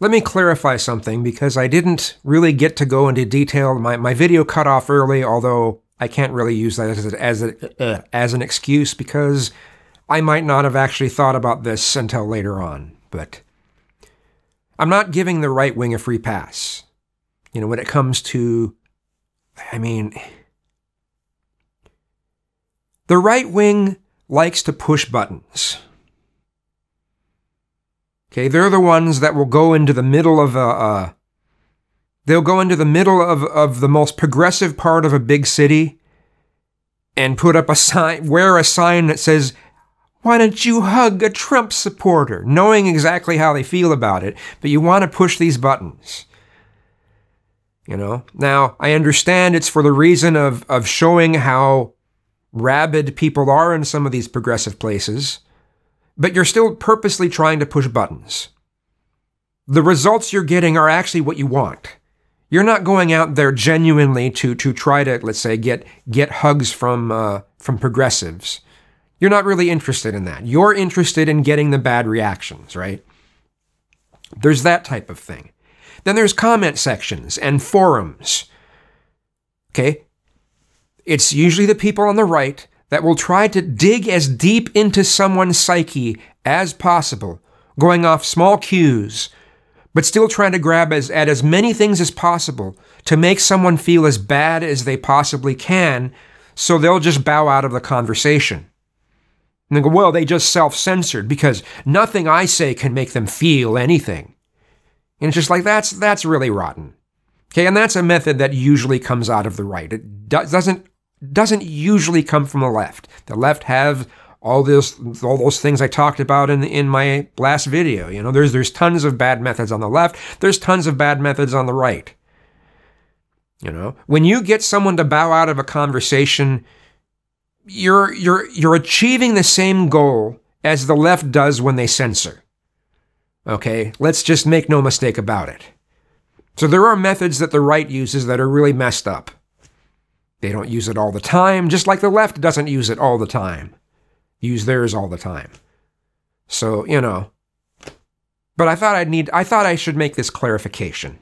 let me clarify something because I didn't really get to go into detail. My, my video cut off early, although I can't really use that as, a, as, a, uh, as an excuse because I might not have actually thought about this until later on. But I'm not giving the right wing a free pass. You know, when it comes to, I mean, the right wing likes to push buttons. Okay, they're the ones that will go into the middle of a, uh, they'll go into the middle of, of the most progressive part of a big city and put up a sign, wear a sign that says, why don't you hug a Trump supporter? Knowing exactly how they feel about it, but you want to push these buttons. You know? Now, I understand it's for the reason of, of showing how rabid people are in some of these progressive places but you're still purposely trying to push buttons. The results you're getting are actually what you want. You're not going out there genuinely to to try to let's say get get hugs from uh, from progressives. You're not really interested in that. You're interested in getting the bad reactions, right? There's that type of thing. Then there's comment sections and forums. Okay? It's usually the people on the right that will try to dig as deep into someone's psyche as possible, going off small cues, but still trying to grab as, at as many things as possible to make someone feel as bad as they possibly can, so they'll just bow out of the conversation. And they go, well, they just self censored because nothing I say can make them feel anything. And it's just like, that's, that's really rotten. Okay, and that's a method that usually comes out of the right. It do- doesn't doesn't usually come from the left. The left have all this all those things I talked about in in my last video. You know, there's there's tons of bad methods on the left, there's tons of bad methods on the right. You know, when you get someone to bow out of a conversation, you're you're you're achieving the same goal as the left does when they censor. Okay, let's just make no mistake about it. So there are methods that the right uses that are really messed up. They don't use it all the time, just like the left doesn't use it all the time. Use theirs all the time. So, you know. But I thought I'd need I thought I should make this clarification.